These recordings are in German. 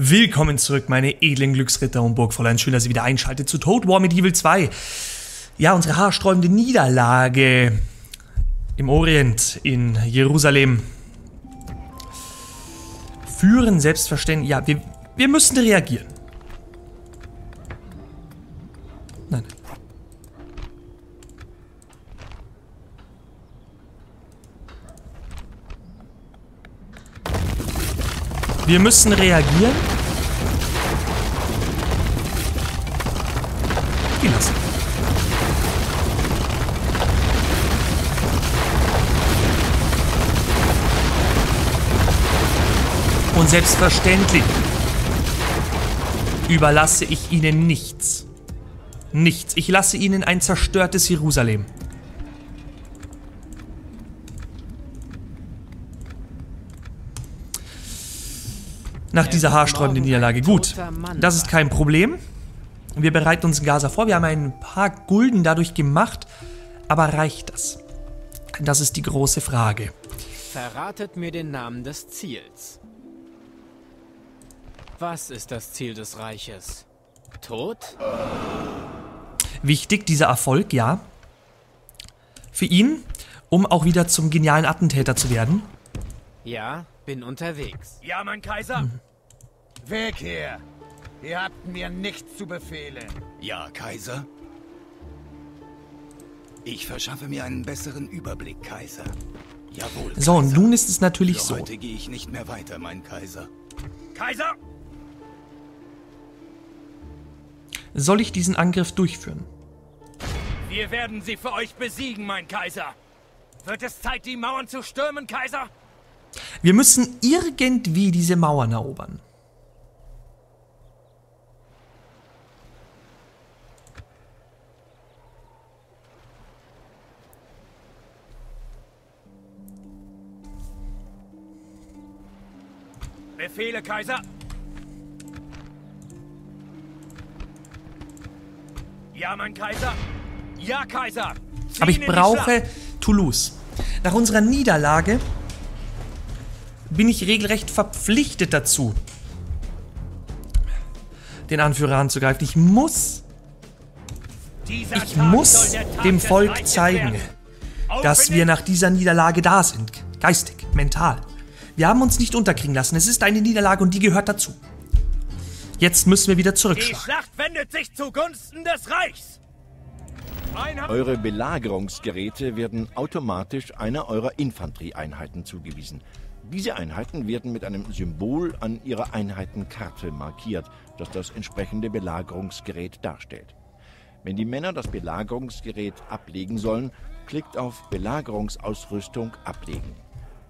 Willkommen zurück, meine edlen Glücksritter und Burgfräulein. Schön, dass ihr wieder einschaltet zu Toad War Medieval 2. Ja, unsere haarsträubende Niederlage im Orient, in Jerusalem, führen selbstverständlich... Ja, wir, wir müssen reagieren. Wir müssen reagieren. Die lassen. Und selbstverständlich überlasse ich ihnen nichts. Nichts. Ich lasse ihnen ein zerstörtes Jerusalem. Nach dieser haarsträubenden Niederlage. Gut, das ist kein Problem. Wir bereiten uns in Gaza vor. Wir haben ein paar Gulden dadurch gemacht. Aber reicht das? Das ist die große Frage. Verratet mir den Namen des Ziels. Was ist das Ziel des Reiches? Tod? Wichtig, dieser Erfolg, ja. Für ihn, um auch wieder zum genialen Attentäter zu werden. Ja, bin unterwegs. Ja, mein Kaiser? Mhm. Weg hier! Ihr habt mir nichts zu befehlen. Ja, Kaiser? Ich verschaffe mir einen besseren Überblick, Kaiser. Jawohl. So, und Kaiser. nun ist es natürlich Für so. Heute gehe ich nicht mehr weiter, mein Kaiser. Kaiser! Soll ich diesen Angriff durchführen? Wir werden sie für euch besiegen, mein Kaiser. Wird es Zeit, die Mauern zu stürmen, Kaiser? Wir müssen irgendwie diese Mauern erobern. Befehle, Kaiser! Ja, mein Kaiser! Ja, Kaiser! Ziehen Aber ich brauche. Toulouse. Nach unserer Niederlage bin ich regelrecht verpflichtet dazu, den Anführer anzugreifen. Ich muss, ich muss dem Volk zeigen, dass wir nach dieser Niederlage da sind. Geistig, mental. Wir haben uns nicht unterkriegen lassen. Es ist eine Niederlage und die gehört dazu. Jetzt müssen wir wieder Die zurückschlagen. Schlacht wendet sich zugunsten des Reichs! Eure Belagerungsgeräte werden automatisch einer eurer Infanterieeinheiten zugewiesen. Diese Einheiten werden mit einem Symbol an ihrer Einheitenkarte markiert, das das entsprechende Belagerungsgerät darstellt. Wenn die Männer das Belagerungsgerät ablegen sollen, klickt auf Belagerungsausrüstung ablegen.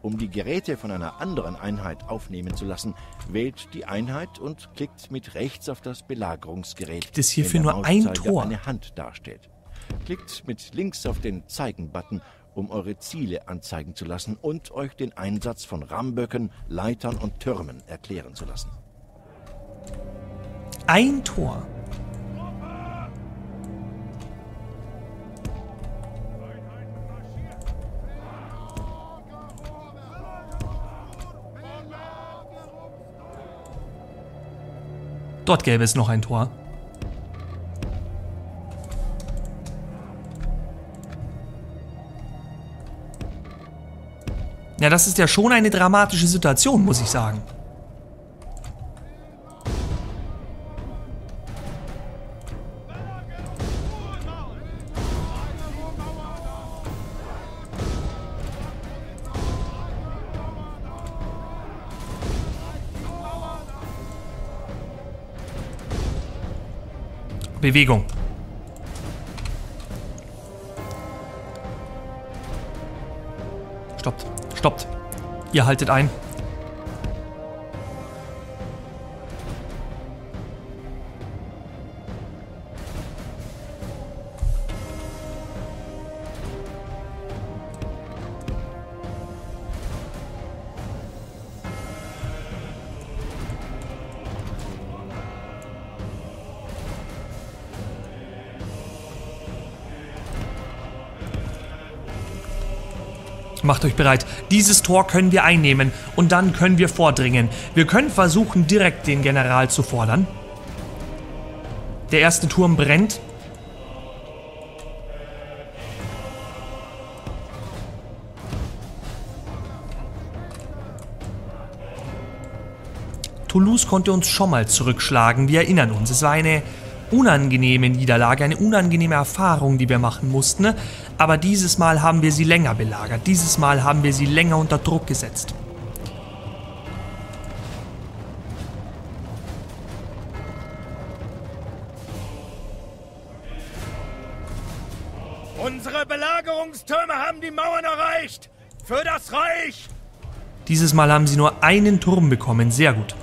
Um die Geräte von einer anderen Einheit aufnehmen zu lassen, wählt die Einheit und klickt mit rechts auf das Belagerungsgerät. Gibt es hierfür nur ein Tor? Eine Hand darstellt. Klickt mit links auf den Zeigen-Button, um eure Ziele anzeigen zu lassen und euch den Einsatz von Ramböcken, Leitern und Türmen erklären zu lassen. Ein Tor. Dort gäbe es noch ein Tor. Ja, das ist ja schon eine dramatische Situation, muss ich sagen. Bewegung. Stoppt. Stoppt. Ihr haltet ein. Macht euch bereit. Dieses Tor können wir einnehmen und dann können wir vordringen. Wir können versuchen, direkt den General zu fordern. Der erste Turm brennt. Toulouse konnte uns schon mal zurückschlagen. Wir erinnern uns. Es war eine unangenehme Niederlage, eine unangenehme Erfahrung, die wir machen mussten. Aber dieses Mal haben wir sie länger belagert. Dieses Mal haben wir sie länger unter Druck gesetzt. Unsere Belagerungstürme haben die Mauern erreicht! Für das Reich! Dieses Mal haben sie nur einen Turm bekommen. Sehr gut.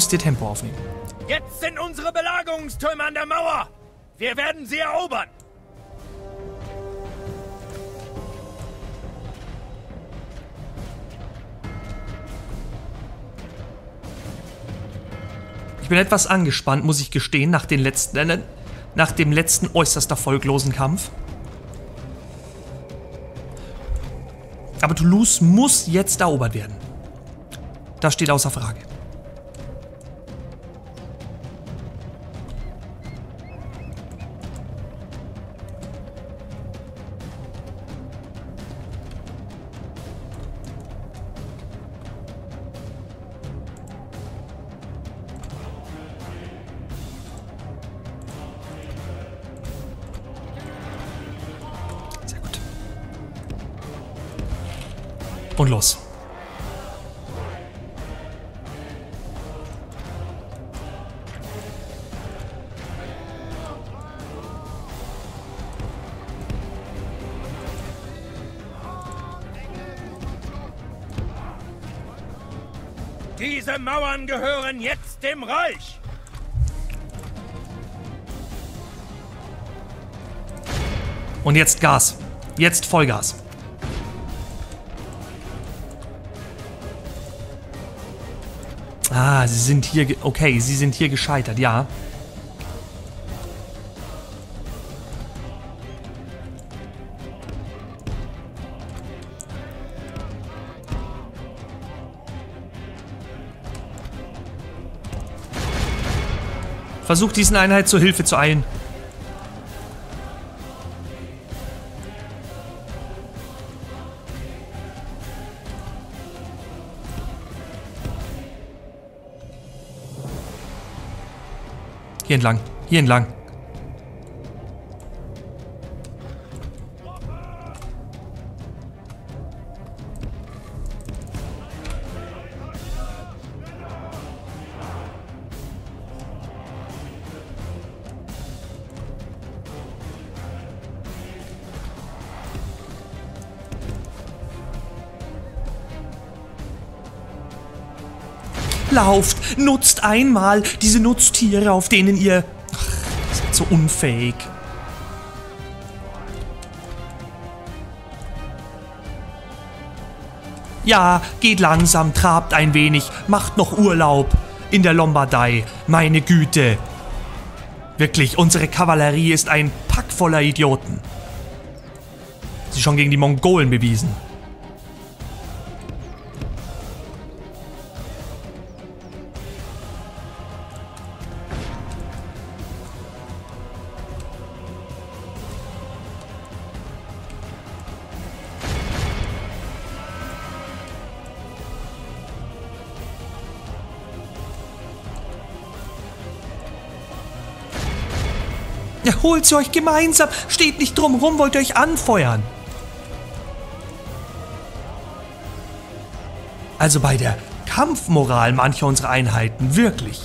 Müsst ihr Tempo aufnehmen. Jetzt sind unsere Belagerungstürme an der Mauer! Wir werden sie erobern! Ich bin etwas angespannt, muss ich gestehen, nach, den letzten, äh, nach dem letzten äußerst erfolglosen Kampf. Aber Toulouse muss jetzt erobert werden. Das steht außer Frage. Mauern gehören jetzt dem Reich! Und jetzt Gas. Jetzt Vollgas. Ah, sie sind hier... Okay, sie sind hier gescheitert, ja. Versucht diesen Einheit zur Hilfe zu eilen. Hier entlang. Hier entlang. Lauft, nutzt einmal diese Nutztiere, auf denen ihr... Ach, ihr seid so unfähig. Ja, geht langsam, trabt ein wenig, macht noch Urlaub in der Lombardei. Meine Güte. Wirklich, unsere Kavallerie ist ein Pack voller Idioten. Sie schon gegen die Mongolen bewiesen. Holt sie euch gemeinsam. Steht nicht drum rum, wollt ihr euch anfeuern. Also bei der Kampfmoral mancher unserer Einheiten, wirklich.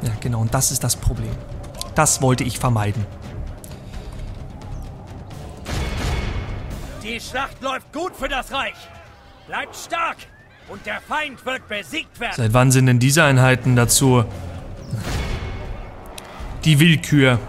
Ja, genau, und das ist das Problem. Das wollte ich vermeiden. Die Schlacht läuft gut für das Reich. Bleibt stark und der Feind wird besiegt werden. Seit wann sind denn diese Einheiten dazu? Die Willkür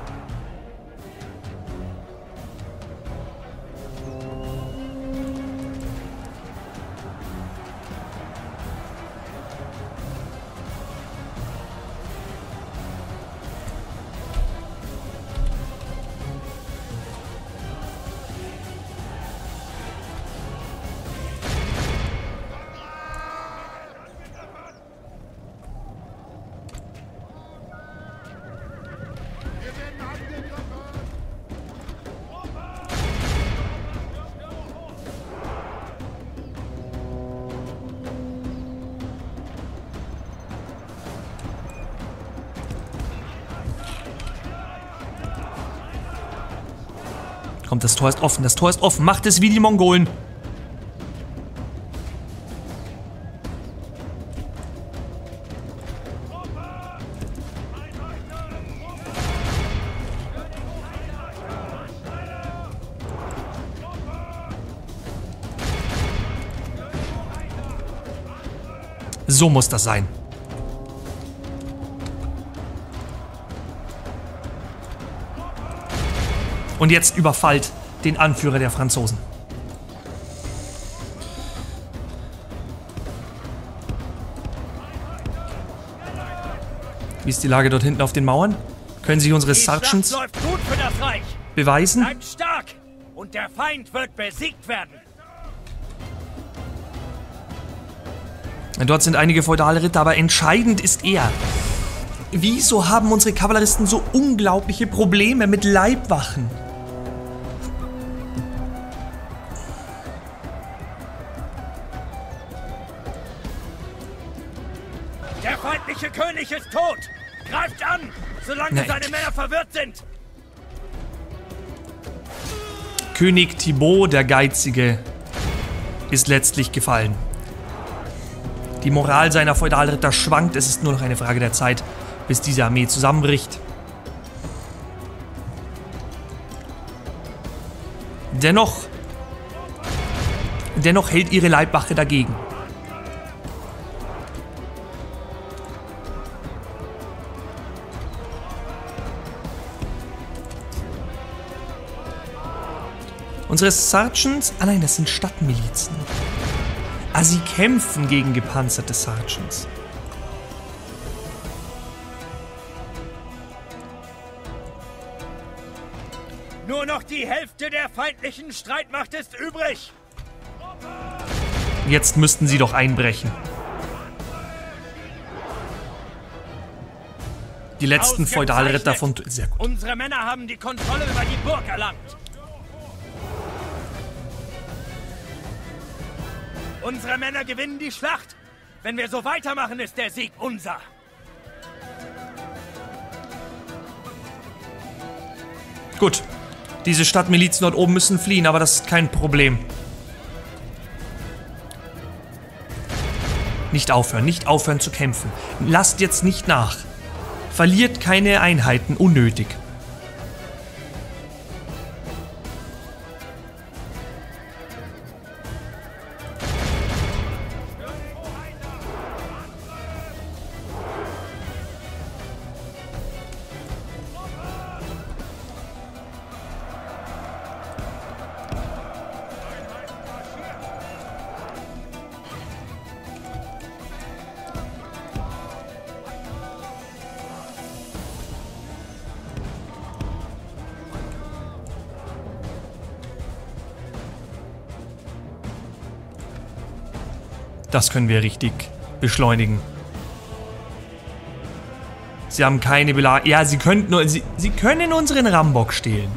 Tor ist offen, das Tor ist offen. Macht es wie die Mongolen. So muss das sein. Und jetzt überfallt den Anführer der Franzosen. Wie ist die Lage dort hinten auf den Mauern? Können sich unsere Sergeants beweisen? Bleibt stark und der Feind wird besiegt werden. Dort sind einige feudale Ritter, aber entscheidend ist er. Wieso haben unsere Kavalleristen so unglaubliche Probleme mit Leibwachen? Tot. Greift an, solange Nein. seine Männer verwirrt sind. König Thibaut der Geizige ist letztlich gefallen. Die Moral seiner Feudalritter schwankt, es ist nur noch eine Frage der Zeit, bis diese Armee zusammenbricht. Dennoch, dennoch hält ihre Leibwache dagegen. Unsere Sergeants, ah nein, das sind Stadtmilizen. Ah, sie kämpfen gegen gepanzerte Sergeants. Nur noch die Hälfte der feindlichen Streitmacht ist übrig. Jetzt müssten sie doch einbrechen. Die letzten Feudalritter von... Sehr gut. Unsere Männer haben die Kontrolle über die Burg erlangt. Unsere Männer gewinnen die Schlacht. Wenn wir so weitermachen, ist der Sieg unser. Gut. Diese Stadtmilizen dort oben müssen fliehen, aber das ist kein Problem. Nicht aufhören, nicht aufhören zu kämpfen. Lasst jetzt nicht nach. Verliert keine Einheiten unnötig. Das können wir richtig beschleunigen. Sie haben keine Belagerung. Ja, sie könnten nur. Sie, sie können unseren Rambock stehlen.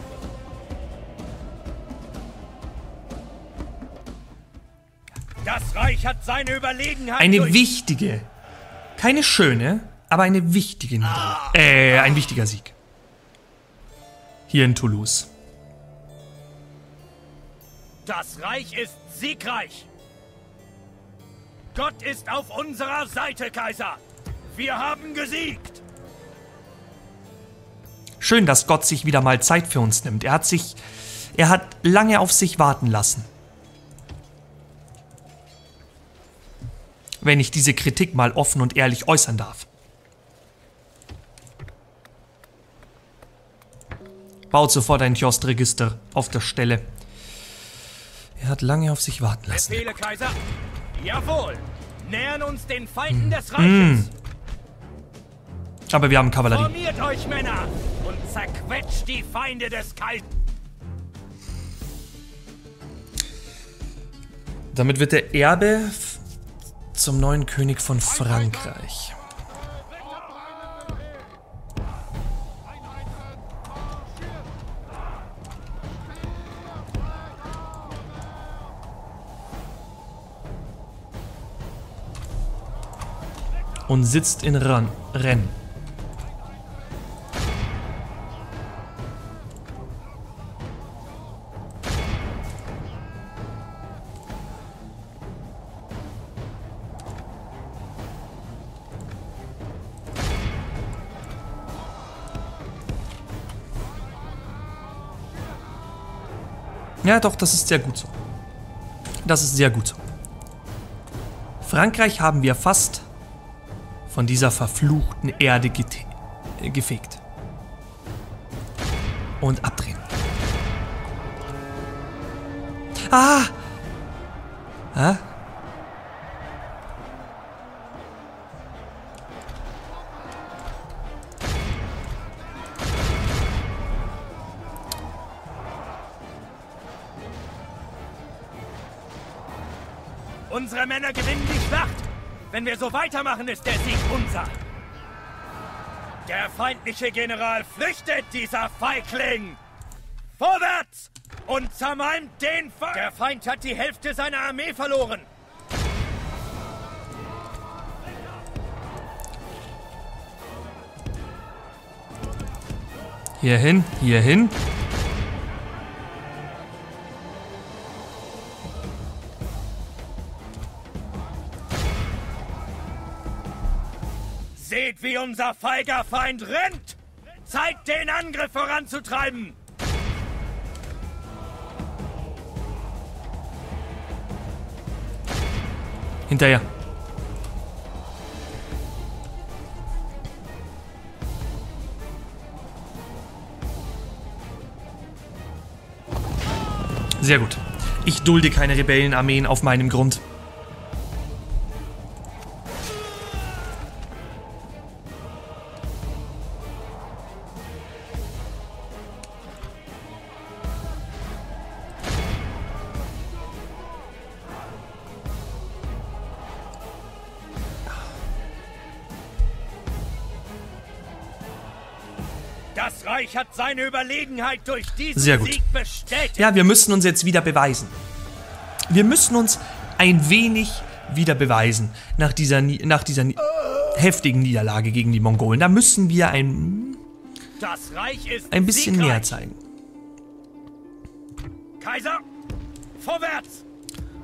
Das Reich hat seine Überlegenheit Eine wichtige. Keine schöne, aber eine wichtige Niederlage. Äh, ein wichtiger Sieg. Hier in Toulouse. Das Reich ist siegreich. Gott ist auf unserer Seite, Kaiser. Wir haben gesiegt. Schön, dass Gott sich wieder mal Zeit für uns nimmt. Er hat sich, er hat lange auf sich warten lassen. Wenn ich diese Kritik mal offen und ehrlich äußern darf. Baut sofort ein Kioskregister auf der Stelle. Er hat lange auf sich warten lassen. Befehle, Kaiser. Jawohl. Nähern uns den Feinden des Reiches. Aber wir haben Kavallerie. Formiert euch, Männer, und zerquetscht die Feinde des Kaisers. Damit wird der Erbe zum neuen König von Frankreich. Und sitzt in Ran Rennes. Ja, doch, das ist sehr gut so. Das ist sehr gut so. Frankreich haben wir fast von dieser verfluchten Erde äh, gefegt. Und abdrehen. Ah! Ah? Unsere Männer gewinnen die Schlacht. Wenn wir so weitermachen, ist der Sieg unser. Der feindliche General flüchtet, dieser Feigling! Vorwärts! Und zermalmt den Feind! Der Feind hat die Hälfte seiner Armee verloren. Hierhin, hierhin. Seht, wie unser feiger Feind rennt! Zeit, den Angriff voranzutreiben! Hinterher. Sehr gut. Ich dulde keine Rebellenarmeen auf meinem Grund. Seine Überlegenheit durch diesen Sehr gut. Sieg bestätigt. Ja, wir müssen uns jetzt wieder beweisen. Wir müssen uns ein wenig wieder beweisen nach dieser, nach dieser heftigen Niederlage gegen die Mongolen. Da müssen wir ein, ein bisschen siegreich. mehr zeigen. Kaiser, vorwärts!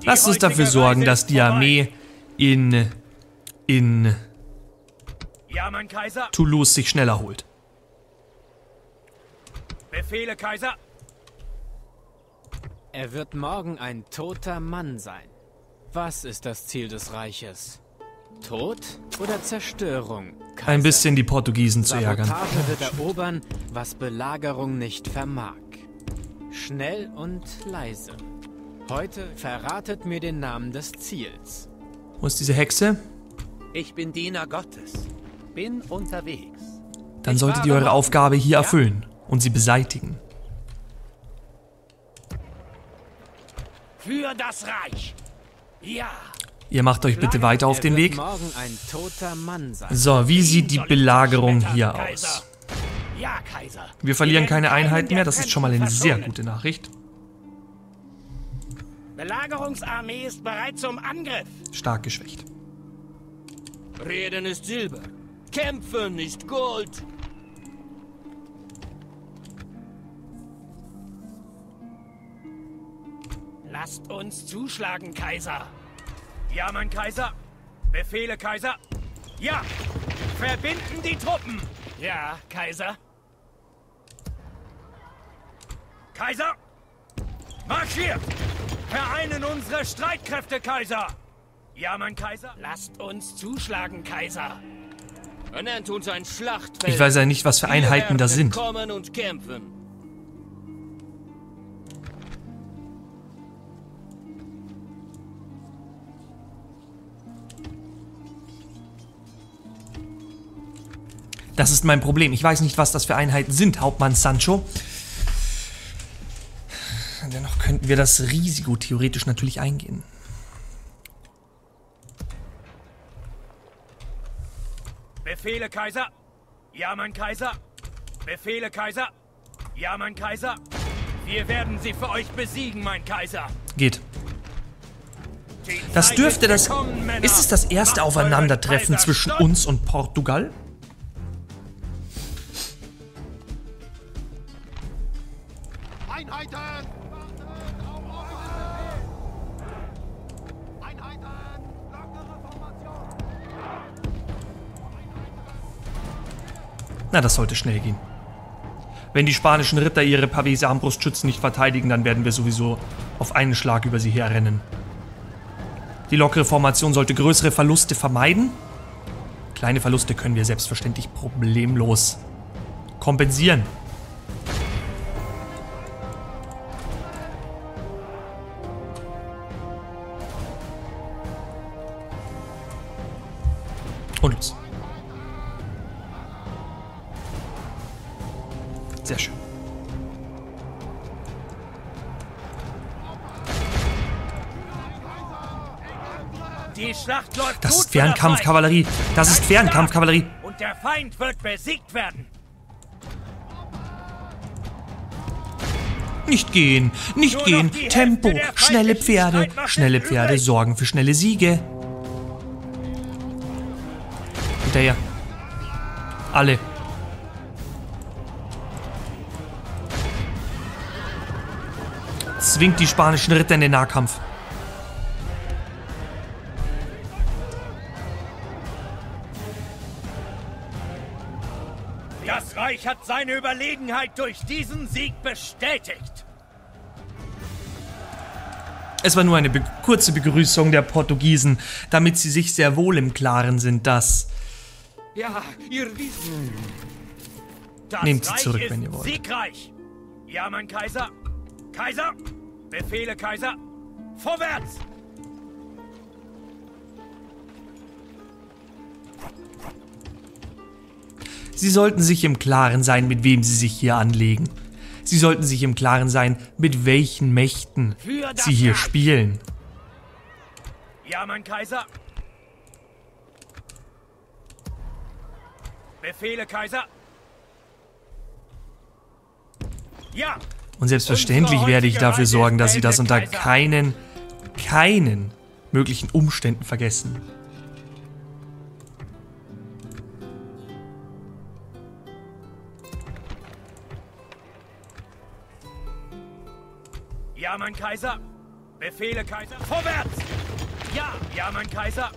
Die Lass uns dafür sorgen, dass die. Armee in, in Ja. Toulouse sich schneller holt. Befehle, Kaiser. Er wird morgen ein toter Mann sein. Was ist das Ziel des Reiches? Tod oder Zerstörung? Kaiser? Ein bisschen die Portugiesen zu ärgern. Sabotage wird erobern, was Belagerung nicht vermag. Schnell und leise. Heute verratet mir den Namen des Ziels. Wo ist diese Hexe? Ich bin Diener Gottes. Bin unterwegs. Dann solltet ihr eure. Aufgabe hier Ja? erfüllen und sie beseitigen. Für das Reich. Ja. Ihr macht euch bitte weiter auf den Weg. So, wie sieht die Belagerung hier aus? Ja, Kaiser. Wir verlieren keine Einheiten mehr, das ist schon mal eine sehr gute Nachricht. Belagerungsarmee ist bereit zum Angriff. Stark geschwächt. Reden ist Silber. Kämpfen ist Gold. Lasst uns zuschlagen, Kaiser. Ja, mein Kaiser. Befehle, Kaiser. Ja. Verbinden die Truppen. Ja, Kaiser. Kaiser. Marschiert. Vereinen unsere Streitkräfte, Kaiser. Ja, mein Kaiser. Lasst uns zuschlagen, Kaiser. Tun so ein Schlachtfeld. Ich weiß ja nicht, was für Einheiten werden sind. kommen und kämpfen. Das ist mein Problem. Ich weiß nicht, was das für Einheiten sind, Hauptmann Sancho. Dennoch könnten wir das Risiko theoretisch natürlich eingehen. Befehle, Kaiser. Ja, mein Kaiser. Befehle, Kaiser. Ja, mein Kaiser. Wir werden sie für euch besiegen, mein Kaiser. Geht. Das dürfte das... Ist es das erste Aufeinandertreffen zwischen uns und Portugal? Na, das sollte schnell gehen. Wenn die spanischen Ritter ihre Pavese Armbrustschützen nicht verteidigen, dann werden wir sowieso auf einen Schlag über sie herrennen. Die lockere Formation sollte größere Verluste vermeiden. Kleine Verluste können wir selbstverständlich problemlos kompensieren. Fernkampfkavallerie. Das ist Fernkampfkavallerie. Und der Feind wird besiegt werden. Nicht gehen, nicht gehen. Tempo, schnelle Pferde. Schnelle Pferde sorgen für schnelle Siege. Hinterher. Alle. Zwingt die spanischen Ritter in den Nahkampf. Seine Überlegenheit durch diesen Sieg bestätigt. Es war nur eine be kurze Begrüßung der Portugiesen, damit sie sich sehr wohl im Klaren sind, dass... Ja, ihr wisst. Das Nehmt sie Reich zurück, wenn ihr wollt. siegreich. Ja, mein Kaiser. Kaiser, Befehle, Kaiser. Vorwärts! Sie sollten sich im Klaren sein, mit wem sie sich hier anlegen. Sie sollten sich im Klaren sein, mit welchen Mächten sie hier Reich. spielen. Ja, mein Kaiser. Befehle, Kaiser. Ja, Und selbstverständlich werde ich dafür sorgen, dass sie das unter keinen, keinen möglichen Umständen vergessen. Ja, mein Kaiser. Befehle, Kaiser. Vorwärts! Ja, ja, mein Kaiser.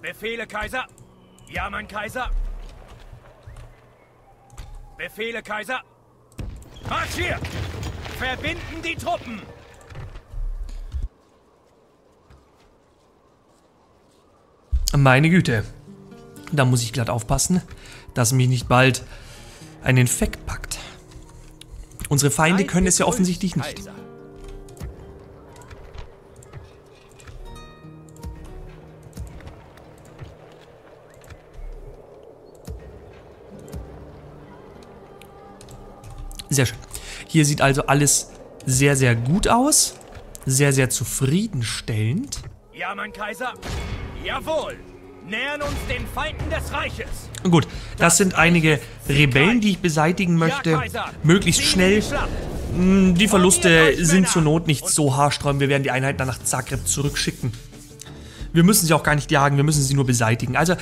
Befehle, Kaiser. Ja, mein Kaiser. Befehle, Kaiser. Marschiert! Verbinden die Truppen! Meine Güte. Da muss ich glatt aufpassen, dass mich nicht bald ein Infekt packt. Unsere Feinde können es ja offensichtlich nicht. Kaiser. Sehr schön. Hier sieht also alles sehr, sehr gut aus. Sehr, sehr zufriedenstellend. Ja, mein Kaiser. Jawohl. Nähern uns den Feinden des Reiches. Gut, das sind einige Rebellen, die ich beseitigen möchte. Ja, Kaiser. Möglichst schnell. die Die Verluste sind Männer. zur Not nicht so haarsträubend. Wir werden die Einheiten dann nach Zagreb zurückschicken. Wir müssen sie auch gar nicht jagen, wir müssen sie nur beseitigen. Also.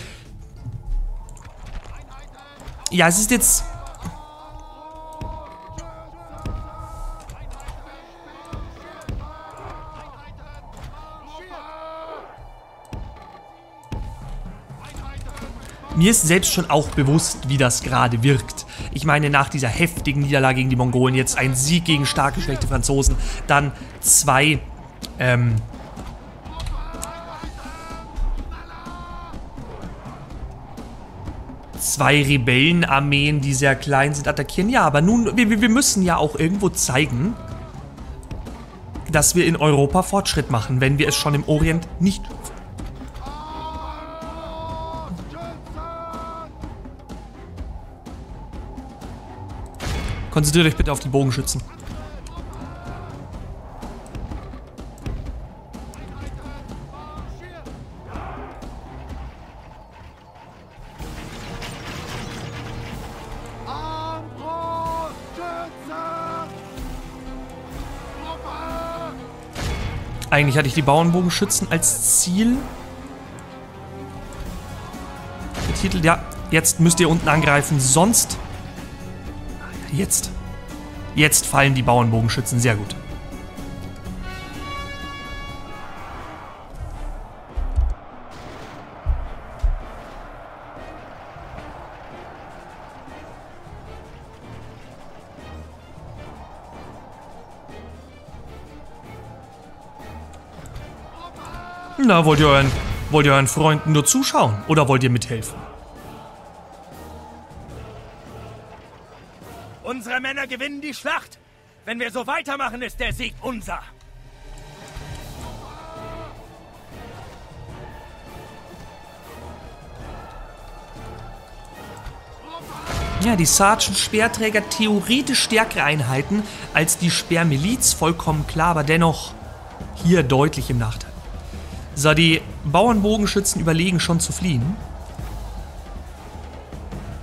Ja, es ist jetzt. Mir ist selbst schon auch bewusst, wie das gerade wirkt. Ich meine, nach dieser heftigen Niederlage gegen die Mongolen, jetzt ein Sieg gegen starke, schlechte Franzosen, dann zwei, ähm, zwei Rebellenarmeen, die sehr klein sind, attackieren. Ja, aber nun, wir, wir müssen ja auch irgendwo zeigen, dass wir in Europa Fortschritt machen, wenn wir es schon im Orient nicht Konzentriert euch bitte auf die Bogenschützen. Eigentlich hatte ich die Bauernbogenschützen als Ziel. Der Titel, ja, jetzt müsst ihr unten angreifen, sonst... Jetzt. Jetzt fallen die Bauernbogenschützen sehr gut. Na, wollt ihr euren, wollt ihr euren Freunden nur zuschauen oder wollt ihr mithelfen? Unsere Männer gewinnen die Schlacht. Wenn wir so weitermachen, ist der Sieg unser. Ja, die Sergeant Speerträger theoretisch stärkere Einheiten als die Speermiliz, vollkommen klar, aber dennoch hier deutlich im Nachteil. So, die Bauernbogenschützen überlegen schon zu fliehen.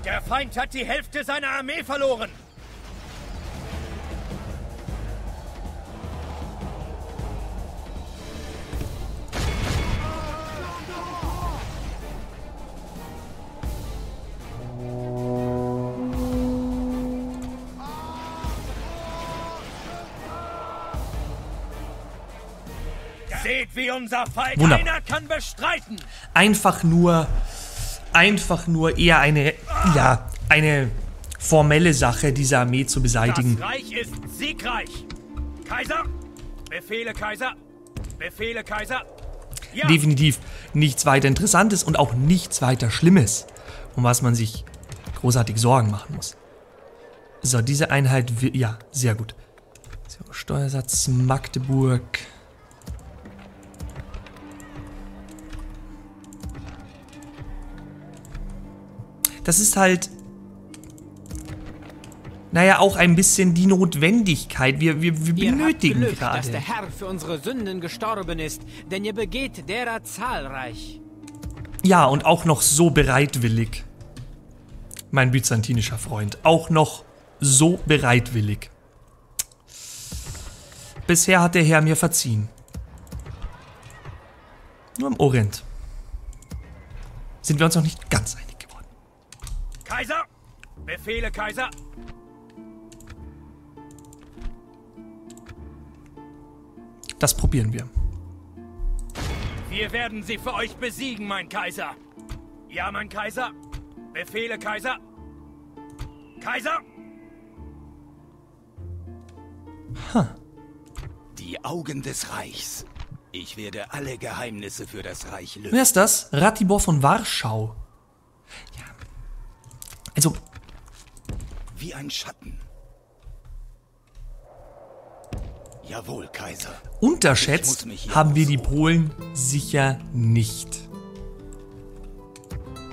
Der Feind hat die Hälfte seiner Armee verloren. Unser Fall Wunderbar. keiner kann bestreiten. Einfach nur, einfach nur eher eine, ja, eine formelle Sache, diese Armee zu beseitigen. Das Reich ist siegreich. Kaiser, Befehle, Kaiser. Befehle, Kaiser. Ja, Definitiv nichts weiter Interessantes und auch nichts weiter Schlimmes, um was man sich großartig Sorgen machen muss. So, diese Einheit, ja, sehr gut. So, Steuersatz Magdeburg. Das ist halt, naja, auch ein bisschen die Notwendigkeit. Wir, wir, wir Ihr habt benötigen Glück, dass der gerade. Herr für unsere Sünden gestorben ist, denn ihr begeht derer zahlreich. Ja, und auch noch so bereitwillig. Mein byzantinischer Freund. Auch noch so bereitwillig. Bisher hat der Herr mir verziehen. Nur im Orient. Sind wir uns noch nicht ganz einig. Kaiser, Befehle, Kaiser. Das probieren wir. Wir werden sie für euch besiegen, mein Kaiser. Ja, mein Kaiser. Befehle, Kaiser. Kaiser, Die Augen des Reichs. Ich werde alle Geheimnisse für das Reich lösen. Wer ist das? Ratibor von Warschau. Ja. Also, Wie ein Schatten. Jawohl, Kaiser. Unterschätzt haben wir die. Polen sicher nicht.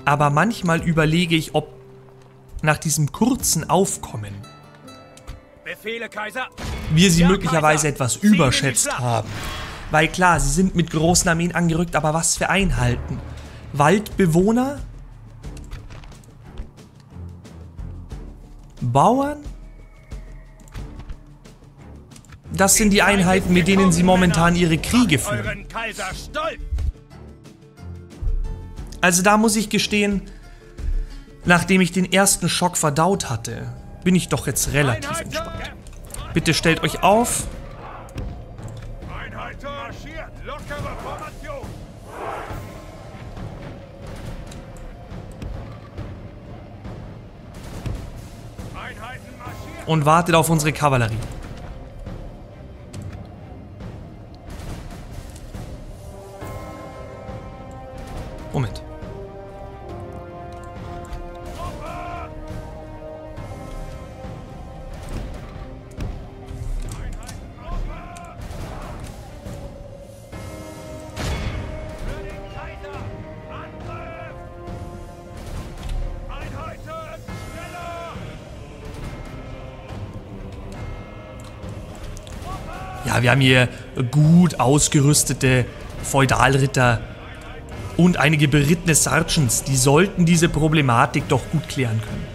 Aber manchmal überlege ich, ob nach diesem kurzen Aufkommen Befehle, Kaiser. wir sie Ja, möglicherweise Kaiser. etwas überschätzt haben. Weil klar, sie sind mit großen Armeen angerückt, aber was für Einheiten? Waldbewohner? Bauern? Das sind die Einheiten, mit denen sie momentan ihre Kriege führen. Also da muss ich gestehen, nachdem ich den ersten Schock verdaut hatte, bin ich doch jetzt relativ entspannt. Bitte stellt euch auf. Und wartet auf unsere Kavallerie. Wir haben hier gut ausgerüstete Feudalritter und einige berittene Sergeants. Die sollten diese Problematik doch gut klären können.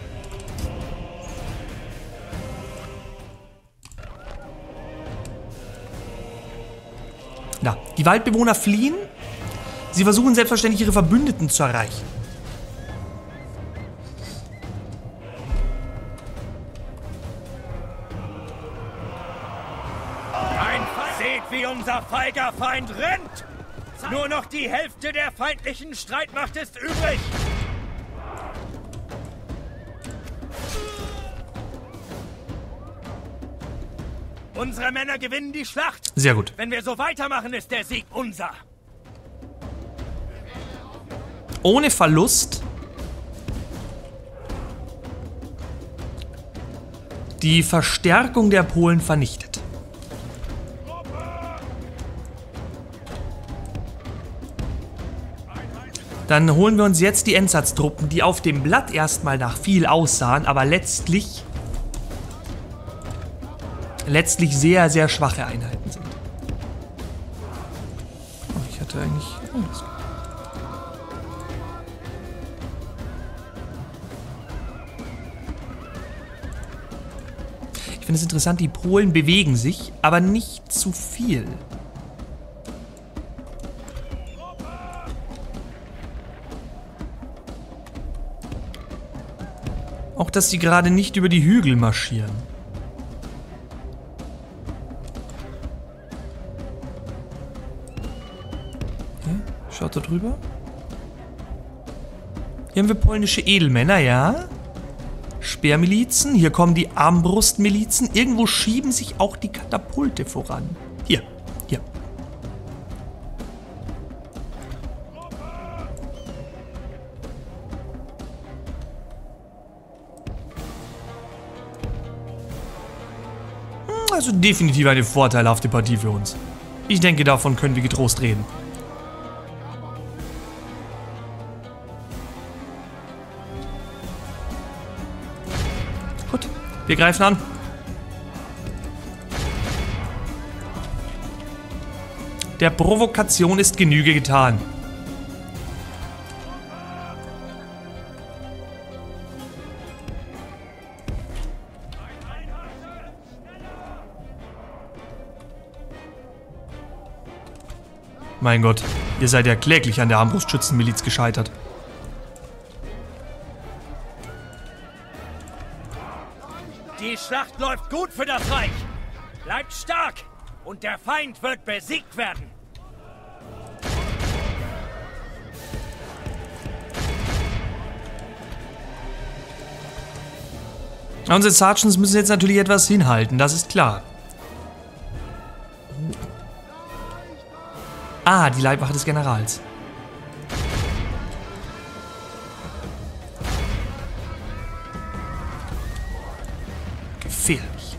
Na, die Waldbewohner fliehen. Sie versuchen selbstverständlich ihre Verbündeten zu erreichen. Feind rennt! Nur noch die Hälfte der feindlichen Streitmacht ist übrig! Unsere Männer gewinnen die Schlacht! Sehr gut. Wenn wir so weitermachen, ist der Sieg unser! Ohne Verlust. Die Verstärkung der Polen vernichtet. Dann holen wir uns jetzt die Endsatztruppen, die auf dem Blatt erstmal nach viel aussahen, aber letztlich letztlich sehr, sehr schwache Einheiten sind. Oh, ich hatte eigentlich... Ich finde es interessant, die Polen bewegen sich, aber nicht zu viel. Dass sie gerade nicht über die Hügel marschieren. Okay, schaut da drüber. Hier haben wir polnische Edelmänner, ja. Speermilizen, hier kommen die Armbrustmilizen. Irgendwo schieben sich auch die Katapulte voran. Hier, hier. Also definitiv eine vorteilhafte Partie für uns. Ich denke, davon können wir getrost reden. Gut, wir greifen an. Der Provokation ist Genüge getan. Mein Gott, ihr seid ja kläglich an der Armbrustschützenmiliz gescheitert. Die Schlacht läuft gut für das Reich! Bleibt stark! Und der Feind wird besiegt werden! Unsere Sergeants müssen jetzt natürlich etwas hinhalten, das ist klar. Ah, die Leibwache des Generals. Gefährlich.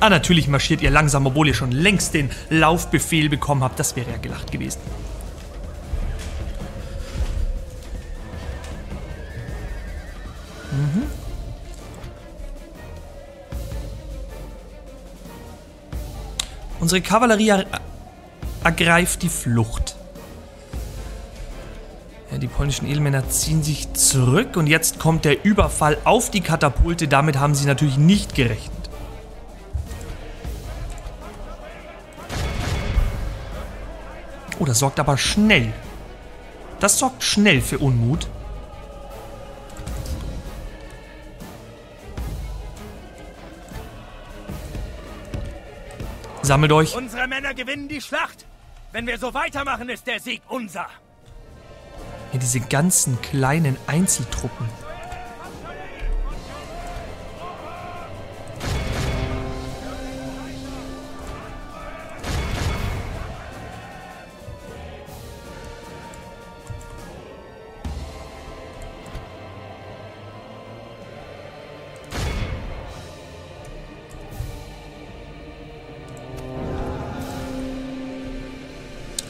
Ah, natürlich marschiert ihr langsam, obwohl ihr schon längst den Laufbefehl bekommen habt. Das wäre ja gelacht gewesen. Unsere Kavallerie er ergreift die Flucht. Ja, die polnischen Edelmänner ziehen sich zurück und jetzt kommt der Überfall auf die Katapulte. Damit haben sie natürlich nicht gerechnet. Oh, das sorgt aber schnell. Das sorgt schnell für Unmut. Sammelt euch. Unsere Männer gewinnen die Schlacht! Wenn wir so weitermachen, ist der Sieg unser! Ja, diese ganzen kleinen Einzeltruppen.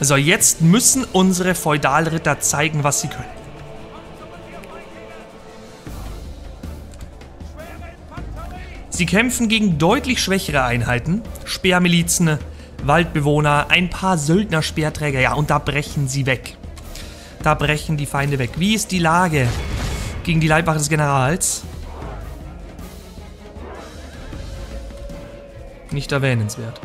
So, jetzt müssen unsere Feudalritter zeigen, was sie können. Sie kämpfen gegen deutlich schwächere Einheiten, Speermilizen, Waldbewohner, ein paar Söldner-Speerträger, ja, und da brechen sie weg. Da brechen die Feinde weg. Wie ist die Lage gegen die Leibwache des Generals? Nicht erwähnenswert.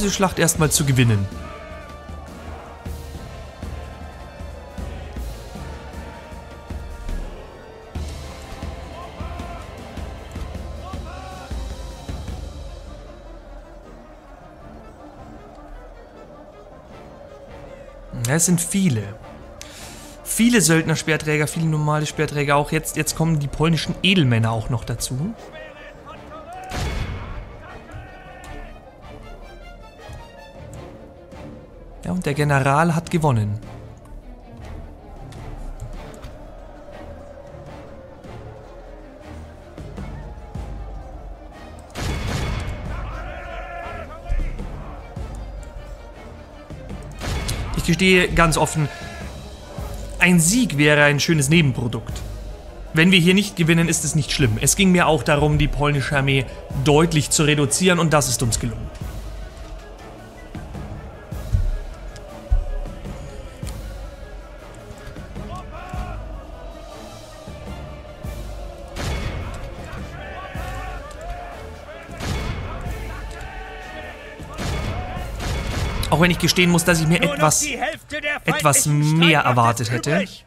Diese Schlacht erstmal zu gewinnen. Es sind viele. Viele Söldner-Speerträger, viele normale Speerträger auch. Jetzt, jetzt kommen die polnischen Edelmänner auch noch dazu. Ja, und der General hat gewonnen. Ich gestehe ganz offen, ein Sieg wäre ein schönes Nebenprodukt. Wenn wir hier nicht gewinnen, ist es nicht schlimm. Es ging mir auch darum, die polnische Armee deutlich zu reduzieren und das ist uns gelungen. Auch wenn ich gestehen muss, dass ich mir Nur etwas, etwas mehr erwartet hätte. übrig.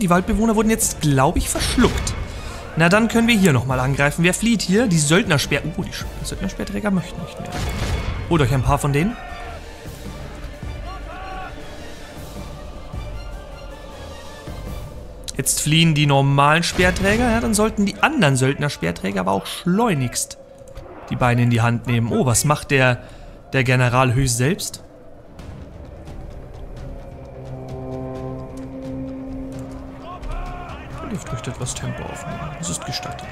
Die Waldbewohner wurden jetzt, glaube ich, verschluckt. Na, dann können wir hier nochmal angreifen. Wer flieht hier? Die Söldnerspeer... Oh, die Söldnerspeerträger möchten nicht mehr. Holt euch ein paar von denen. Jetzt fliehen die normalen Speerträger. Ja, dann sollten die anderen Söldner-Speerträger aber auch schleunigst die Beine in die Hand nehmen. Oh, was macht der, der General höchst selbst? Der Lift möchte etwas Tempo aufnehmen. Es ist gestattet.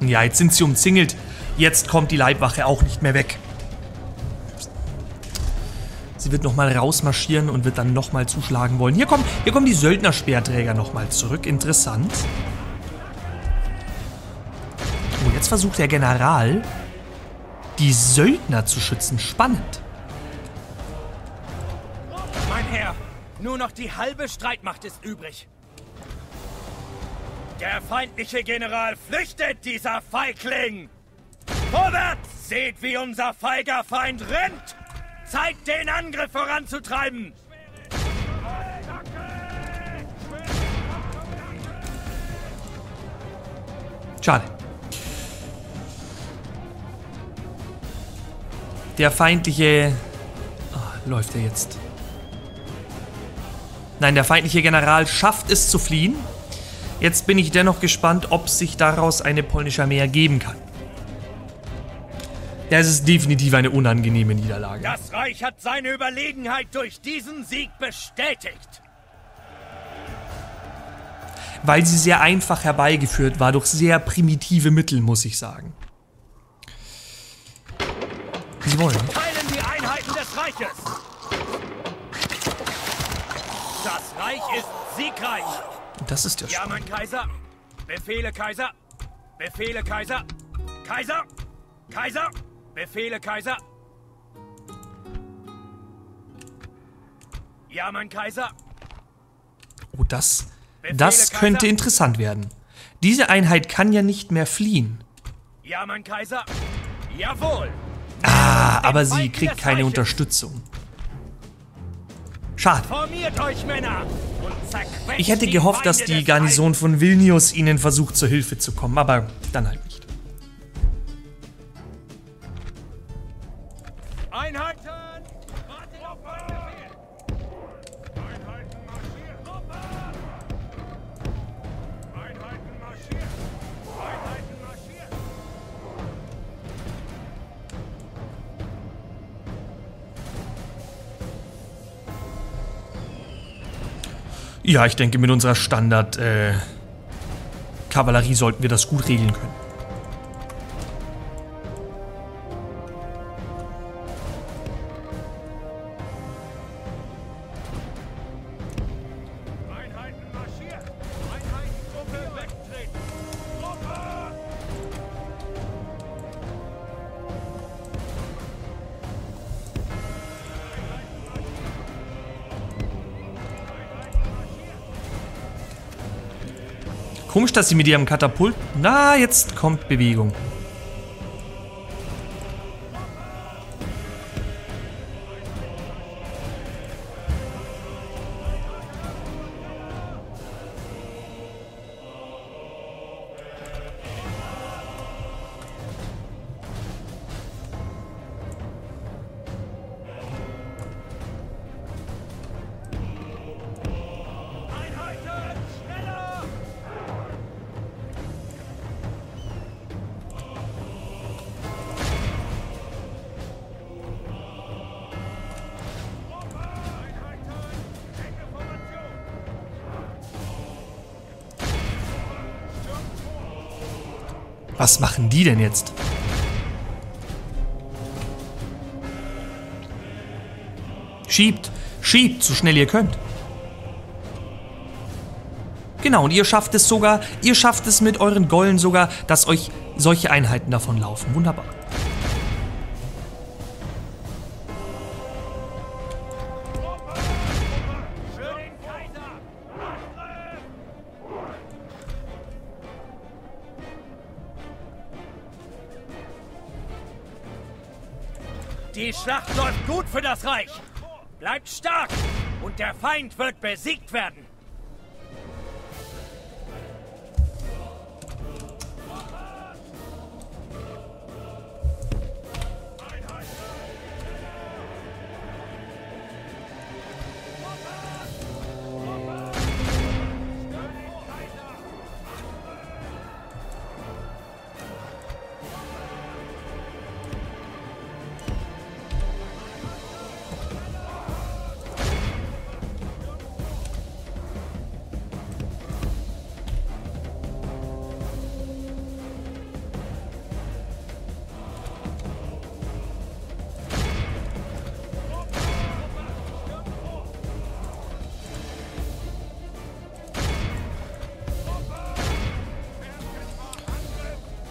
Ja, jetzt sind sie umzingelt. Jetzt kommt die Leibwache auch nicht mehr weg. Sie wird nochmal rausmarschieren und wird dann nochmal zuschlagen wollen. Hier kommen, hier kommen die Söldner-Speerträger nochmal zurück. Interessant. Oh, jetzt versucht der General, die Söldner zu schützen. Spannend. Mein Herr, nur noch die halbe Streitmacht ist übrig. Der feindliche General flüchtet, dieser Feigling! Vorwärts! Seht, wie unser feiger Feind rennt! Zeit, den Angriff voranzutreiben! Schade. Der feindliche... Ah, läuft er jetzt? Nein, der feindliche General schafft es zu fliehen. Jetzt bin ich dennoch gespannt, ob sich daraus eine polnische Armee ergeben kann. Ja, es ist definitiv eine unangenehme Niederlage. Das Reich hat seine Überlegenheit durch diesen Sieg bestätigt. Weil sie sehr einfach herbeigeführt war, durch sehr primitive Mittel, muss ich sagen. Sie wollen. Teilen die Einheiten des Reiches! Das Reich ist siegreich! Das ist der Ja, mein Kaiser! Befehle, Kaiser! Befehle, Kaiser! Kaiser! Kaiser! Befehle, Kaiser! Ja, mein Kaiser! Oh, das, Befehle, das könnte Kaiser. interessant werden. Diese Einheit kann ja nicht mehr fliehen. Ja, mein Kaiser! Jawohl! Ah, aber sie kriegt keine. Unterstützung. Schade. Ich hätte gehofft, dass die Garnison von Vilnius ihnen versucht, zur Hilfe zu kommen, aber dann halt nicht. Ja, ich denke, mit unserer Standard äh, sollten wir das gut regeln können. Komisch, dass sie mit ihrem Katapult... Na, jetzt kommt Bewegung. Was machen die denn jetzt? Schiebt, schiebt, so schnell ihr könnt. Genau, und ihr schafft es sogar, ihr schafft es mit euren Gollen sogar, dass euch solche Einheiten davonlaufen. Wunderbar. Schlacht läuft gut für das Reich. Bleibt stark und der Feind wird besiegt werden.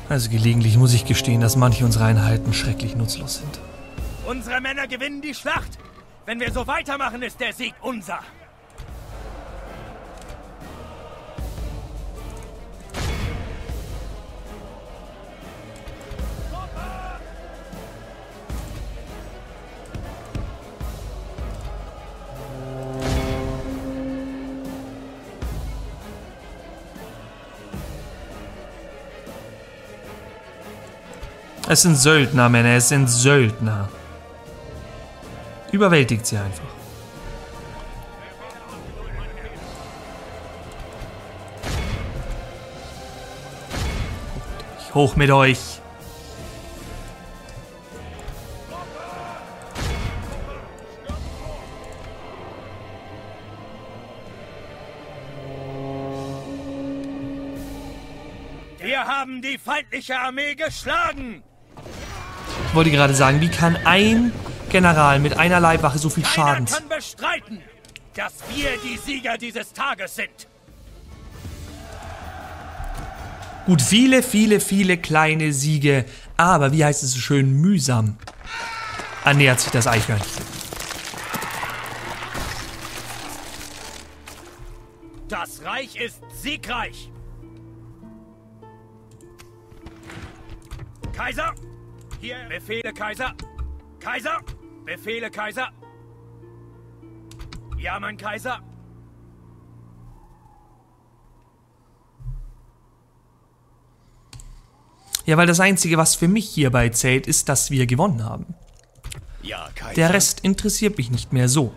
Also gelegentlich muss ich gestehen, dass manche unserer Einheiten schrecklich nutzlos sind. Unsere Männer gewinnen die Schlacht. Wenn wir so weitermachen, ist der Sieg unser. Es sind Söldner, Männer, es sind Söldner. Überwältigt sie einfach. Hoch mit euch. Wir haben die feindliche Armee geschlagen. Ich wollte gerade sagen, wie kann ein General mit einer Leibwache so viel Keiner Schaden... kann bestreiten, dass wir die Sieger dieses Tages sind. Gut, viele, viele, viele kleine Siege. Aber, wie heißt es so schön, mühsam annähert sich das Eichhörnchen. Das Reich ist siegreich. Kaiser, hier Befehle, Kaiser. Kaiser, Befehle, Kaiser. Ja, mein Kaiser. Ja, weil das Einzige, was für mich hierbei zählt, ist, dass wir gewonnen haben. Ja, Kaiser. Der Rest interessiert mich nicht mehr so.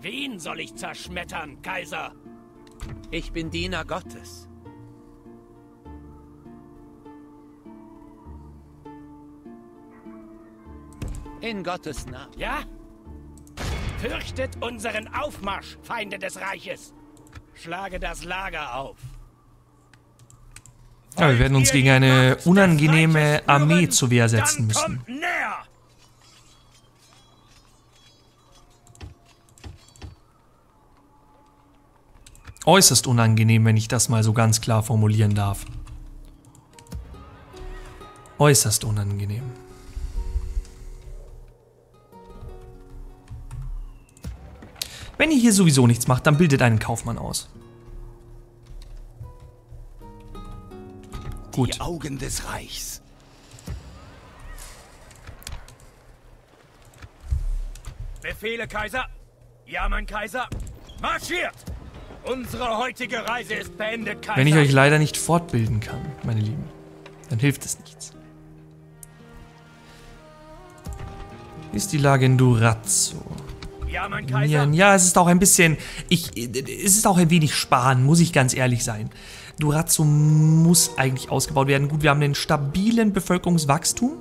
Wen soll ich zerschmettern, Kaiser? Ich bin Diener Gottes. In Gottes Namen. Ja? Fürchtet unseren Aufmarsch, Feinde des Reiches. Schlage das Lager auf. Ja, wir werden uns gegen eine unangenehme Armee zur Wehr setzen müssen. Kommt näher! Äußerst unangenehm, wenn ich das mal so ganz klar formulieren darf. Äußerst unangenehm. Wenn ihr hier sowieso nichts macht, dann bildet einen Kaufmann aus. Gut. Die Augen des Reichs. Befehle, Kaiser. Ja, mein Kaiser. Marschiert! Unsere heutige Reise ist beendet, Kaiser. Wenn ich euch leider nicht fortbilden kann, meine Lieben, dann hilft es nichts. Wie ist die Lage in Durazzo? ja, mein Kaiser. ja, es ist auch ein bisschen. Ich, es ist auch ein wenig sparen, muss ich ganz ehrlich sein. Durazzo muss eigentlich ausgebaut werden. Gut, wir haben einen stabilen Bevölkerungswachstum.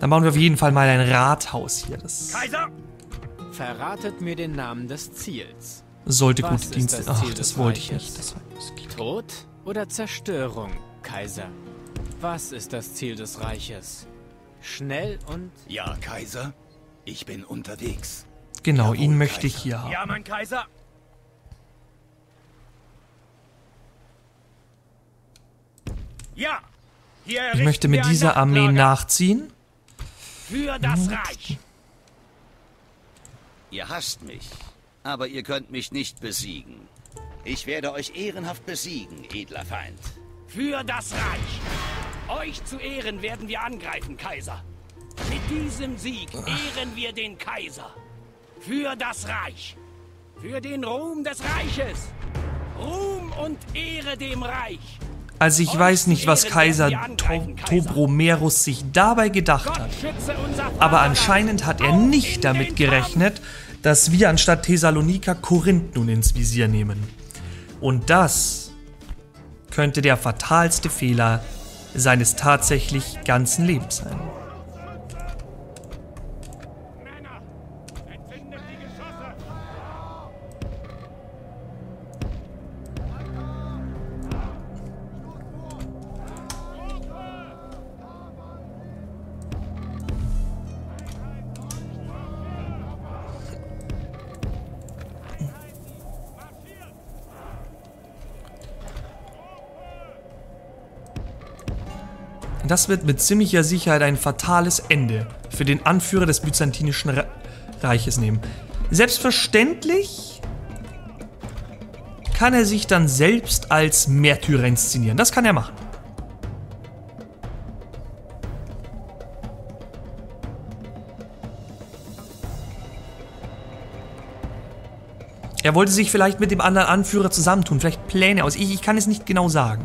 Dann bauen wir auf jeden Fall mal ein Rathaus hier. Das Kaiser! Verratet mir den Namen des Ziels. sollte Was gute Dienste. das Ach, Ziel das wollte ich nicht. Das, war-. Tod oder Zerstörung, Kaiser? Was ist das Ziel des Reiches? Schnell und Ja, Kaiser. Ich bin unterwegs. Genau, Jawohl, ihn möchte ich Kaiser. hier haben. Ja, mein Kaiser. Ja! Hier Ich möchte mit dieser Armee nachziehen. Für das Reich. Ihr hasst mich, aber ihr könnt mich nicht besiegen. Ich werde euch ehrenhaft besiegen, edler Feind. Für das Reich. Euch zu Ehren werden wir angreifen, Kaiser. Mit diesem Sieg ehren wir den Kaiser. Für das Reich. Für den Ruhm des Reiches. Ruhm und Ehre dem Reich. Also ich weiß nicht, was Kaiser to Tobromerus sich dabei gedacht hat. Aber anscheinend hat er nicht damit gerechnet, dass wir anstatt Thessalonika Korinth nun ins Visier nehmen. Und das könnte der fatalste Fehler seines tatsächlich ganzen Lebens sein. Das wird mit ziemlicher Sicherheit ein fatales Ende für den Anführer des Byzantinischen Re Reiches nehmen. Selbstverständlich kann er sich dann selbst als Märtyrer inszenieren. Das kann er machen. Er wollte sich vielleicht mit dem anderen Anführer zusammentun, vielleicht Pläne aus. Ich, ich kann es nicht genau sagen.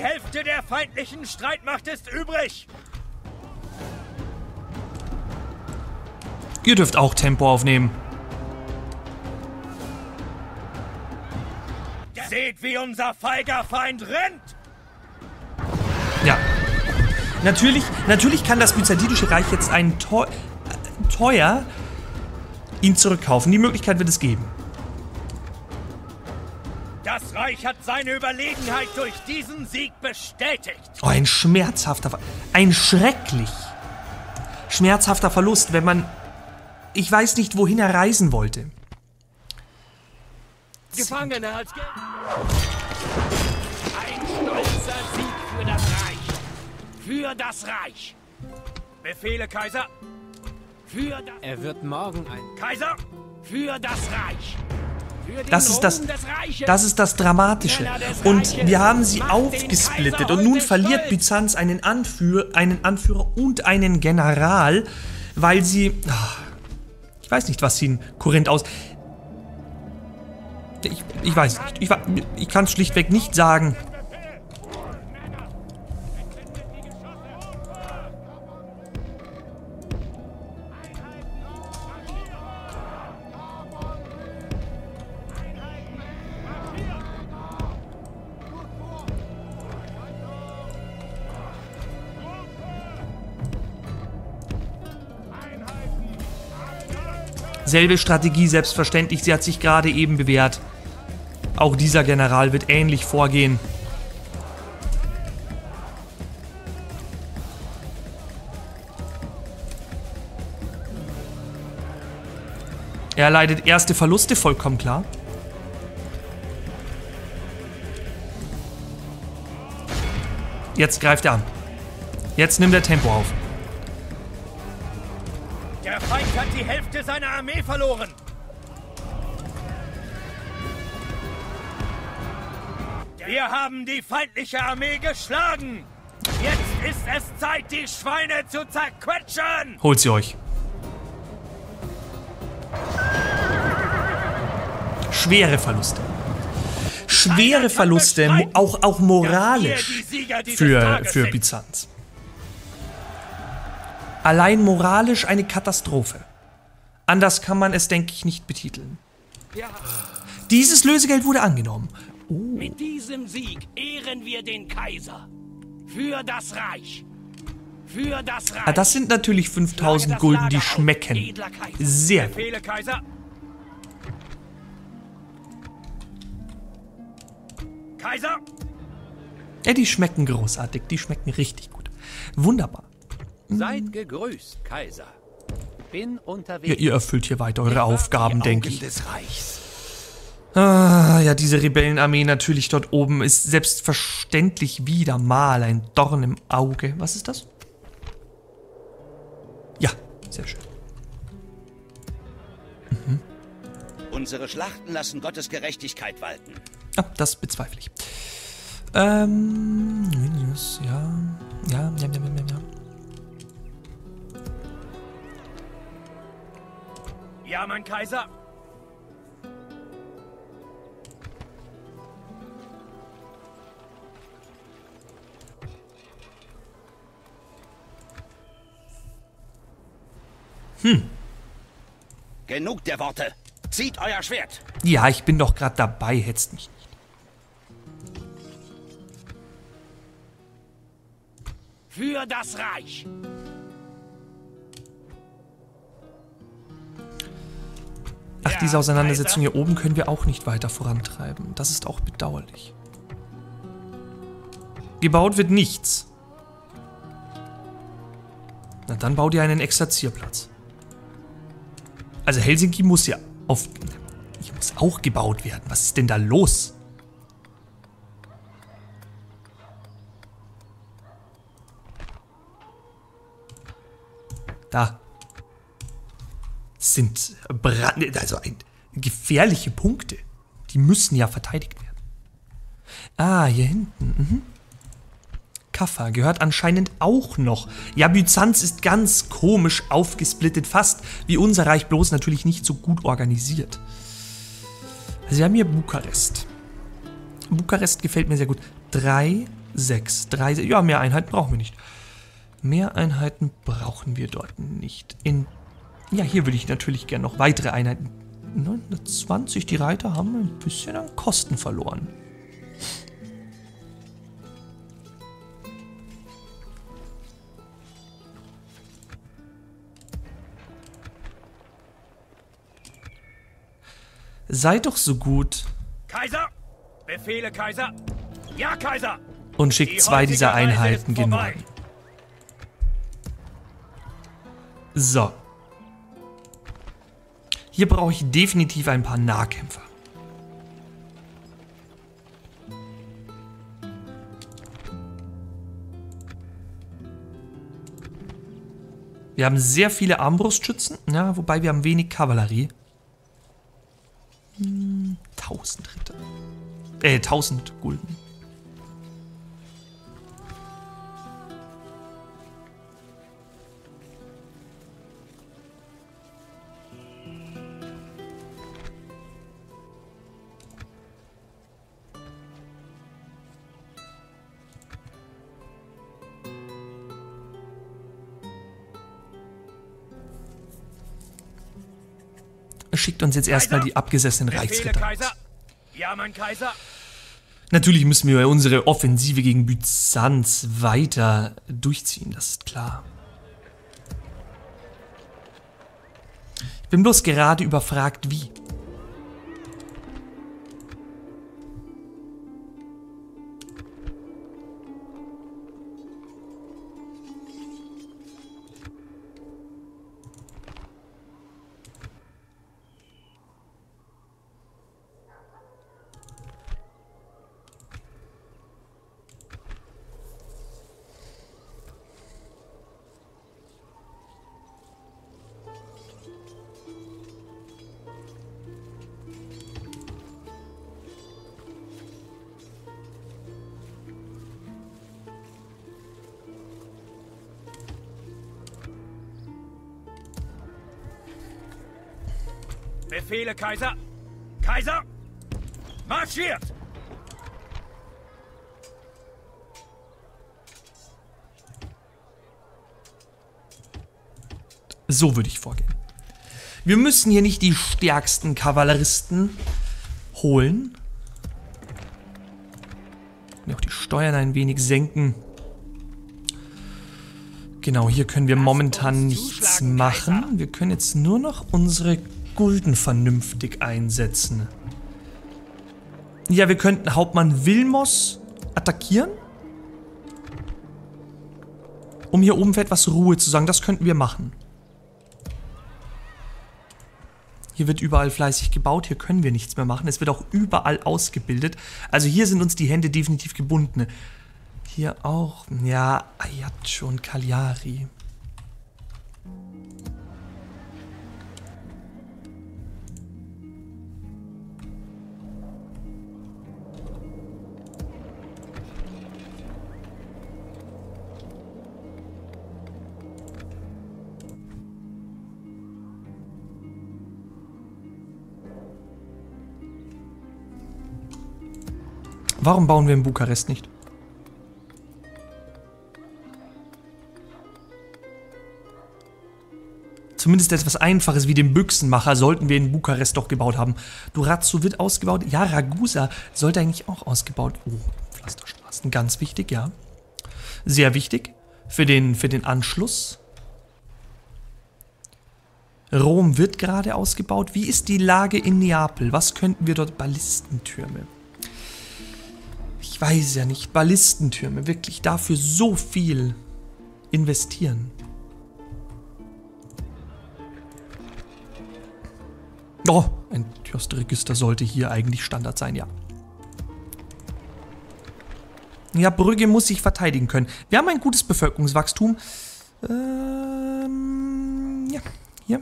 Die Hälfte der feindlichen Streitmacht ist übrig. Ihr dürft auch Tempo aufnehmen. Seht, wie unser feiger Feind rennt. Ja. Natürlich, natürlich kann das Byzantinische Reich jetzt einen äh, teuer ihn zurückkaufen. Die Möglichkeit wird es geben. Das Reich hat seine Überlegenheit durch diesen Sieg bestätigt. Oh, ein schmerzhafter, ein schrecklich schmerzhafter Verlust, wenn man, ich weiß nicht, wohin er reisen wollte. Gefangene als Geld. Ein stolzer Sieg für das Reich. Für das Reich. Befehle, Kaiser. Für das... er wird morgen ein Kaiser. Für das Reich. Das ist das, das ist das Dramatische. Und wir haben sie aufgesplittet. Und nun verliert Byzanz einen, Anführer, einen Anführer und einen General, weil sie... Ah, ich weiß nicht, was sie in Korinth aus... Ich, ich weiß nicht. Ich, ich kann es schlichtweg nicht sagen. Selbe Strategie selbstverständlich, sie hat sich gerade eben bewährt. Auch dieser General wird ähnlich vorgehen. Er leidet erste Verluste, vollkommen klar. Jetzt greift er an. Jetzt nimmt er Tempo auf. Die Hälfte seiner Armee verloren. Wir haben die feindliche Armee geschlagen. Jetzt ist es Zeit, die Schweine zu zerquetschen. Holt sie euch. Schwere Verluste. Schwere Verluste, auch, auch moralisch für, für Byzanz. Allein moralisch eine Katastrophe. Anders kann man es, denke ich, nicht betiteln. Dieses Lösegeld wurde angenommen. Oh. Mit diesem Sieg ehren wir den Kaiser. Für das Reich. Für das Reich. Ah, das sind natürlich 5000 Gulden, die schmecken. Sehr gut. Kaiser. Kaiser! Ja, die schmecken großartig. Die schmecken richtig gut. Wunderbar. Seid gegrüßt, Kaiser. Bin unterwegs. Ja, ihr erfüllt hier weiter eure Aufgaben, denke ich. Ah, ja, diese Rebellenarmee natürlich dort oben ist selbstverständlich wieder mal ein Dorn im Auge. Was ist das? Ja, sehr schön. Mhm. Unsere Schlachten lassen Gottes Gerechtigkeit walten. Ah, das bezweifle ich. Ähm, ja, ja, ja, ja, ja, ja. Ja, mein Kaiser. Hm. Genug der Worte. Zieht euer Schwert. Ja, ich bin doch gerade dabei, hetzt mich nicht. Für das Reich. Diese Auseinandersetzung hier oben können wir auch nicht weiter vorantreiben. Das ist auch bedauerlich. Gebaut wird nichts. Na, dann bau dir einen Exerzierplatz. Also Helsinki muss ja auf... Hier muss auch gebaut werden. Was ist denn da los? Da. Sind Brand... Also ein, gefährliche Punkte. Die müssen ja verteidigt werden. Ah, hier hinten. Mhm. Kaffa gehört anscheinend auch noch. Ja, Byzanz ist ganz komisch aufgesplittet, fast wie unser Reich, bloß natürlich nicht so gut organisiert. Also wir haben hier Bukarest. Bukarest gefällt mir sehr gut. 3, 6, 3, ja, mehr Einheiten brauchen wir nicht. Mehr Einheiten brauchen wir dort nicht. In, ja, hier würde ich natürlich gerne noch weitere Einheiten. 920, die Reiter haben ein bisschen an Kosten verloren. Seid doch so gut. Kaiser! Befehle, Kaiser! Ja, Kaiser! Und schickt zwei dieser Einheiten gen Norden. So. Hier brauche ich definitiv ein paar Nahkämpfer. Wir haben sehr viele Armbrustschützen, ja, wobei wir haben wenig Kavallerie. Hm, Äh, 1000 Gulden. Schickt uns jetzt erstmal die abgesessenen Reichsritter. Ja, mein Kaiser. Natürlich müssen wir unsere Offensive gegen Byzanz weiter durchziehen, das ist klar. Ich bin bloß gerade überfragt, wie. Kaiser! Kaiser! Marschiert! So würde ich vorgehen. Wir müssen hier nicht die stärksten Kavalleristen holen. Und auch die Steuern ein wenig senken. Genau, hier können wir momentan nichts machen. Wir können jetzt nur noch unsere Gulden vernünftig einsetzen. Ja, wir könnten Hauptmann Wilmos attackieren. Um hier oben für etwas Ruhe zu sagen. Das könnten wir machen. Hier wird überall fleißig gebaut. Hier können wir nichts mehr machen. Es wird auch überall ausgebildet. Also hier sind uns die Hände definitiv gebunden. Hier auch. Ja, Ayatcho und Cagliari. Warum bauen wir in Bukarest nicht? Zumindest etwas Einfaches wie den Büchsenmacher sollten wir in Bukarest doch gebaut haben. Durazzo wird ausgebaut. Ja, Ragusa sollte eigentlich auch ausgebaut. Oh, Pflasterstraßen. Ganz wichtig, ja. Sehr wichtig. Für den, für den Anschluss. Rom wird gerade ausgebaut. Wie ist die Lage in Neapel? Was könnten wir dort? Ballistentürme weiß ja nicht, Ballistentürme, wirklich dafür so viel investieren. Oh, ein Tjostregister sollte hier eigentlich Standard sein, ja. Ja, Brügge muss sich verteidigen können. Wir haben ein gutes Bevölkerungswachstum. Ähm, ja, hier.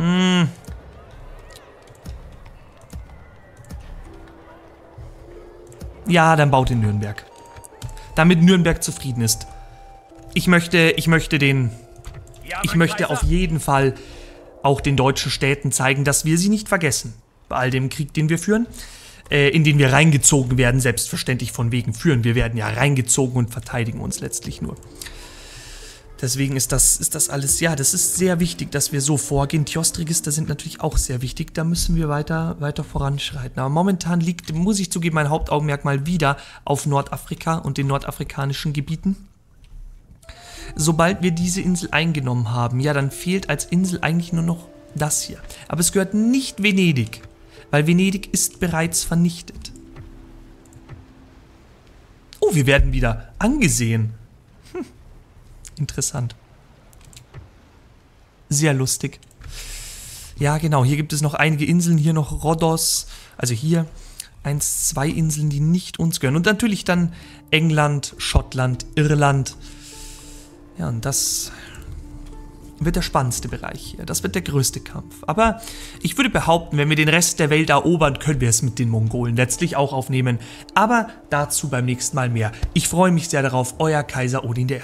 Hm. Ja, dann baut in Nürnberg. Damit Nürnberg zufrieden ist. Ich möchte, ich möchte den... Ich möchte auf jeden Fall auch den deutschen Städten zeigen, dass wir sie nicht vergessen. Bei all dem Krieg, den wir führen. Äh, in den wir reingezogen werden, selbstverständlich von wegen führen. Wir werden ja reingezogen und verteidigen uns letztlich nur. Deswegen ist das, ist das alles, ja, das ist sehr wichtig, dass wir so vorgehen. Tiost-Register sind natürlich auch sehr wichtig, da müssen wir weiter, weiter voranschreiten. Aber momentan liegt, muss ich zugeben, mein Hauptaugenmerk mal wieder auf Nordafrika und den nordafrikanischen Gebieten. Sobald wir diese Insel eingenommen haben, ja, dann fehlt als Insel eigentlich nur noch das hier. Aber es gehört nicht Venedig, weil Venedig ist bereits vernichtet. Oh, wir werden wieder angesehen interessant. Sehr lustig. Ja, genau, hier gibt es noch einige Inseln, hier noch Rhodos, also hier eins, zwei Inseln, die nicht uns gehören. Und natürlich dann England, Schottland, Irland. Ja, und das wird der spannendste Bereich hier. Das wird der größte Kampf. Aber ich würde behaupten, wenn wir den Rest der Welt erobern, können wir es mit den Mongolen letztlich auch aufnehmen. Aber dazu beim nächsten Mal mehr. Ich freue mich sehr darauf. Euer Kaiser Odin I.